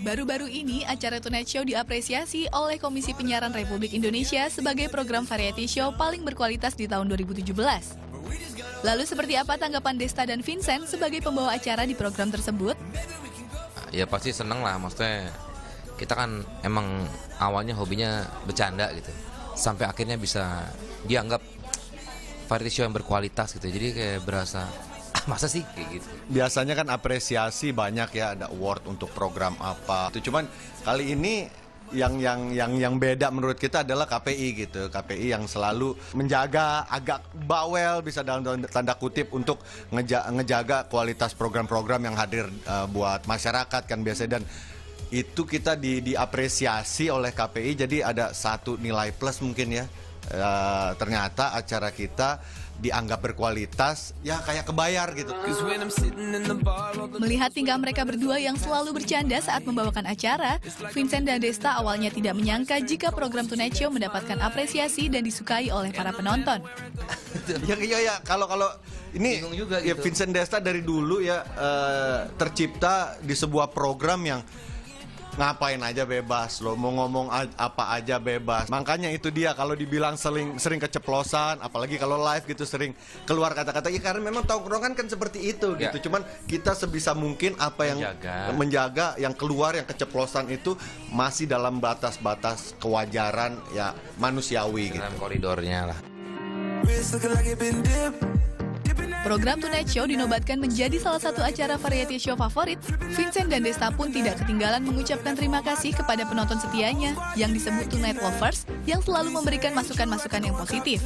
Baru-baru ini, acara Tonight Show diapresiasi oleh Komisi Penyiaran Republik Indonesia sebagai program variety show paling berkualitas di tahun 2017. Lalu seperti apa tanggapan Desta dan Vincent sebagai pembawa acara di program tersebut? ya pasti seneng lah maksudnya kita kan emang awalnya hobinya bercanda gitu sampai akhirnya bisa dianggap variety show yang berkualitas gitu jadi kayak berasa masa sih kayak gitu? Biasanya kan apresiasi banyak ya ada award untuk program apa itu cuman kali ini yang yang yang yang beda menurut kita adalah KPI gitu. KPI yang selalu menjaga agak bawel bisa dalam tanda kutip untuk ngeja, ngejaga kualitas program-program yang hadir uh, buat masyarakat kan biasanya. Dan itu kita di, diapresiasi oleh KPI jadi ada satu nilai plus mungkin ya uh, ternyata acara kita dianggap berkualitas ya kayak kebayar gitu. Melihat tingkah mereka berdua yang selalu bercanda saat membawakan acara, Vincent dan Desta awalnya tidak menyangka jika program Tonight Show mendapatkan apresiasi dan disukai oleh para penonton. ya iya ya kalau kalau ini juga ya gitu. Vincent Desta dari dulu ya uh, tercipta di sebuah program yang ngapain aja bebas lo mau ngomong apa aja bebas. Makanya itu dia kalau dibilang sering sering keceplosan apalagi kalau live gitu sering keluar kata-kata. Ya karena memang tongkrongan kan seperti itu Ya. gitu. Cuman kita sebisa mungkin apa yang Menjaga. menjaga yang keluar yang keceplosan itu masih dalam batas-batas kewajaran ya manusiawi gitu. dalam koridornya lah Program Tonight Show dinobatkan menjadi salah satu acara variety show favorit. Vincent dan Desta pun tidak ketinggalan mengucapkan terima kasih kepada penonton setianya yang disebut Tonight Lovers yang selalu memberikan masukan-masukan yang positif.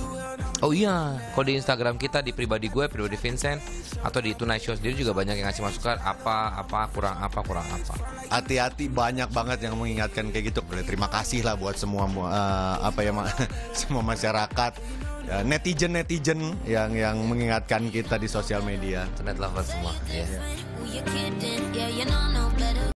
Oh iya, kalau di Instagram kita di pribadi gue, pribadi Vincent atau di Tonight Show sendiri juga banyak yang ngasih masukan apa apa kurang apa kurang apa. hati-hati banyak banget yang mengingatkan kayak gitu. Terima kasih lah buat semua uh, apa ya ma- semua masyarakat ya, netizen netizen yang yang mengingatkan kita di sosial media. Internet lover semua ya. You kidding? Yeah,